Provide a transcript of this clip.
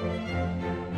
Música